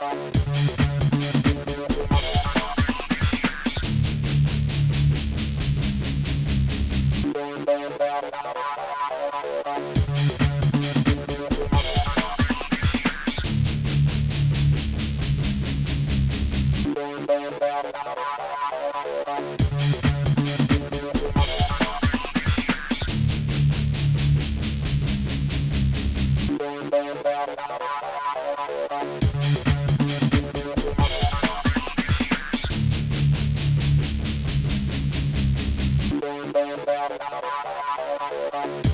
Thank Música